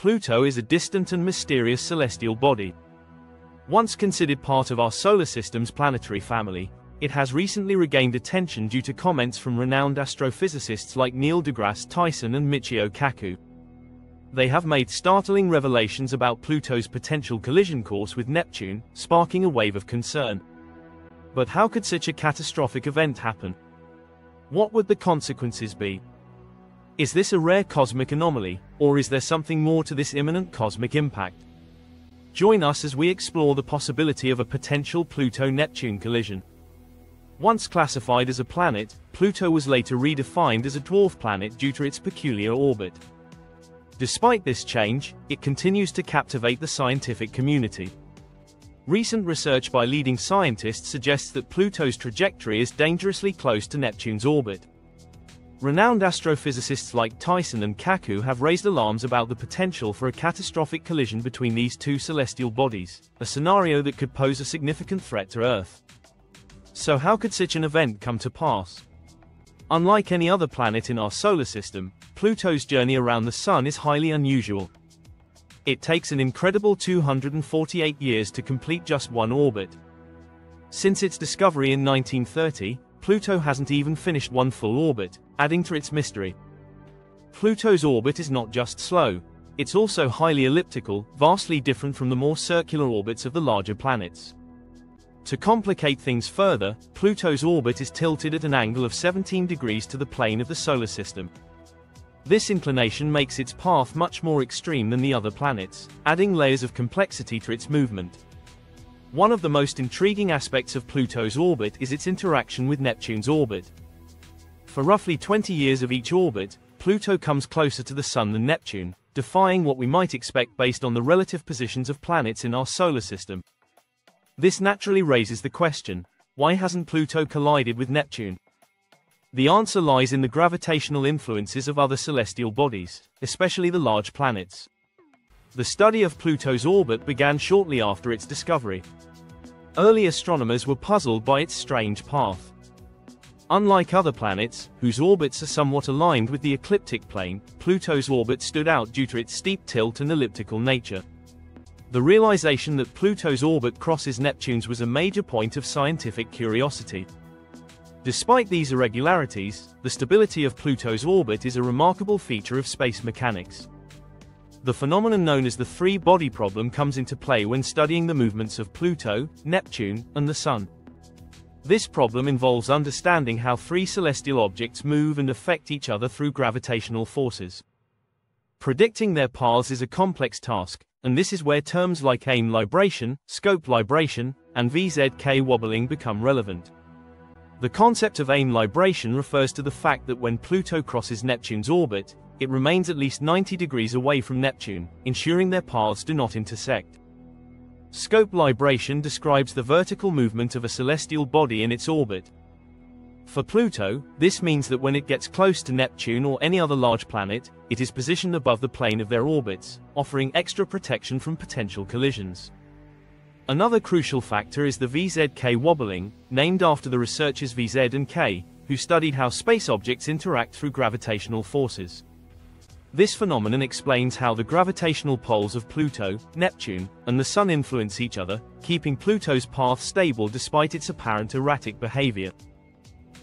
Pluto is a distant and mysterious celestial body. Once considered part of our solar system's planetary family, it has recently regained attention due to comments from renowned astrophysicists like Neil deGrasse Tyson and Michio Kaku. They have made startling revelations about Pluto's potential collision course with Neptune, sparking a wave of concern. But how could such a catastrophic event happen? What would the consequences be? Is this a rare cosmic anomaly, or is there something more to this imminent cosmic impact? Join us as we explore the possibility of a potential Pluto-Neptune collision. Once classified as a planet, Pluto was later redefined as a dwarf planet due to its peculiar orbit. Despite this change, it continues to captivate the scientific community. Recent research by leading scientists suggests that Pluto's trajectory is dangerously close to Neptune's orbit. Renowned astrophysicists like Tyson and Kaku have raised alarms about the potential for a catastrophic collision between these two celestial bodies, a scenario that could pose a significant threat to Earth. So how could such an event come to pass? Unlike any other planet in our solar system, Pluto's journey around the Sun is highly unusual. It takes an incredible 248 years to complete just one orbit. Since its discovery in 1930, Pluto hasn't even finished one full orbit, adding to its mystery. Pluto's orbit is not just slow, it's also highly elliptical, vastly different from the more circular orbits of the larger planets. To complicate things further, Pluto's orbit is tilted at an angle of 17 degrees to the plane of the solar system. This inclination makes its path much more extreme than the other planets, adding layers of complexity to its movement. One of the most intriguing aspects of Pluto's orbit is its interaction with Neptune's orbit. For roughly 20 years of each orbit, Pluto comes closer to the Sun than Neptune, defying what we might expect based on the relative positions of planets in our solar system. This naturally raises the question, why hasn't Pluto collided with Neptune? The answer lies in the gravitational influences of other celestial bodies, especially the large planets. The study of Pluto's orbit began shortly after its discovery. Early astronomers were puzzled by its strange path. Unlike other planets, whose orbits are somewhat aligned with the ecliptic plane, Pluto's orbit stood out due to its steep tilt and elliptical nature. The realization that Pluto's orbit crosses Neptune's was a major point of scientific curiosity. Despite these irregularities, the stability of Pluto's orbit is a remarkable feature of space mechanics. The phenomenon known as the three-body problem comes into play when studying the movements of Pluto, Neptune, and the Sun. This problem involves understanding how three celestial objects move and affect each other through gravitational forces. Predicting their paths is a complex task, and this is where terms like aim libration, scope libration, and VZK wobbling become relevant. The concept of aim libration refers to the fact that when Pluto crosses Neptune's orbit, it remains at least 90 degrees away from Neptune, ensuring their paths do not intersect. Scope libration describes the vertical movement of a celestial body in its orbit. For Pluto, this means that when it gets close to Neptune or any other large planet, it is positioned above the plane of their orbits, offering extra protection from potential collisions. Another crucial factor is the VZK wobbling, named after the researchers VZ and K, who studied how space objects interact through gravitational forces. This phenomenon explains how the gravitational poles of Pluto, Neptune, and the Sun influence each other, keeping Pluto's path stable despite its apparent erratic behavior.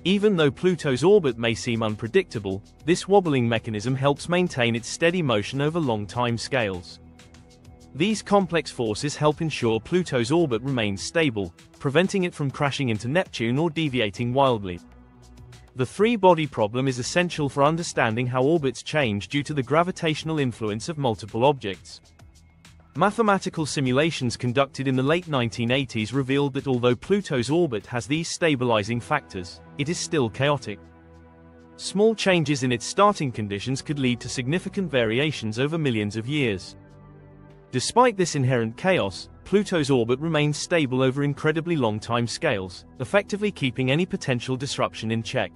Even though Pluto's orbit may seem unpredictable, this wobbling mechanism helps maintain its steady motion over long time scales. These complex forces help ensure Pluto's orbit remains stable, preventing it from crashing into Neptune or deviating wildly. The three-body problem is essential for understanding how orbits change due to the gravitational influence of multiple objects. Mathematical simulations conducted in the late 1980s revealed that although Pluto's orbit has these stabilizing factors, it is still chaotic. Small changes in its starting conditions could lead to significant variations over millions of years. Despite this inherent chaos, Pluto's orbit remains stable over incredibly long time scales, effectively keeping any potential disruption in check.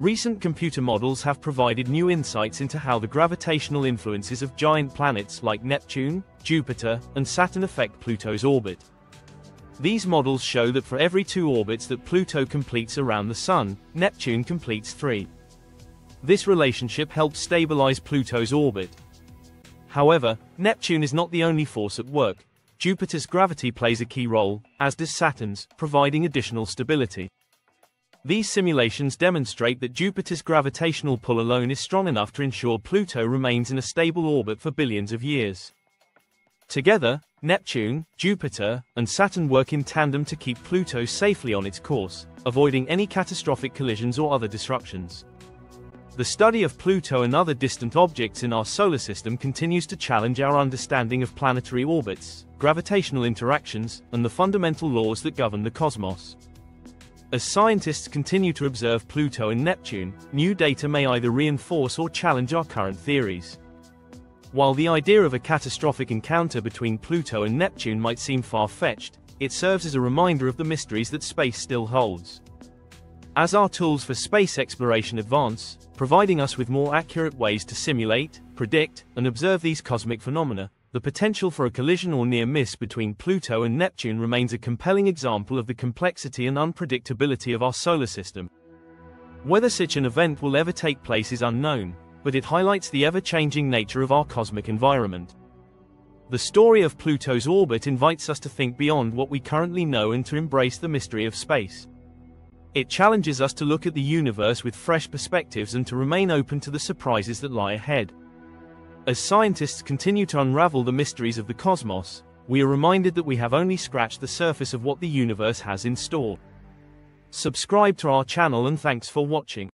Recent computer models have provided new insights into how the gravitational influences of giant planets like Neptune, Jupiter, and Saturn affect Pluto's orbit. These models show that for every two orbits that Pluto completes around the Sun, Neptune completes three. This relationship helps stabilize Pluto's orbit. However, Neptune is not the only force at work. Jupiter's gravity plays a key role, as does Saturn's, providing additional stability. These simulations demonstrate that Jupiter's gravitational pull alone is strong enough to ensure Pluto remains in a stable orbit for billions of years. Together, Neptune, Jupiter, and Saturn work in tandem to keep Pluto safely on its course, avoiding any catastrophic collisions or other disruptions. The study of Pluto and other distant objects in our solar system continues to challenge our understanding of planetary orbits, gravitational interactions, and the fundamental laws that govern the cosmos. As scientists continue to observe Pluto and Neptune, new data may either reinforce or challenge our current theories. While the idea of a catastrophic encounter between Pluto and Neptune might seem far-fetched, it serves as a reminder of the mysteries that space still holds. As our tools for space exploration advance, providing us with more accurate ways to simulate, predict, and observe these cosmic phenomena, the potential for a collision or near miss between Pluto and Neptune remains a compelling example of the complexity and unpredictability of our solar system. Whether such an event will ever take place is unknown, but it highlights the ever-changing nature of our cosmic environment. The story of Pluto's orbit invites us to think beyond what we currently know and to embrace the mystery of space. It challenges us to look at the universe with fresh perspectives and to remain open to the surprises that lie ahead. As scientists continue to unravel the mysteries of the cosmos, we are reminded that we have only scratched the surface of what the universe has in store. Subscribe to our channel and thanks for watching.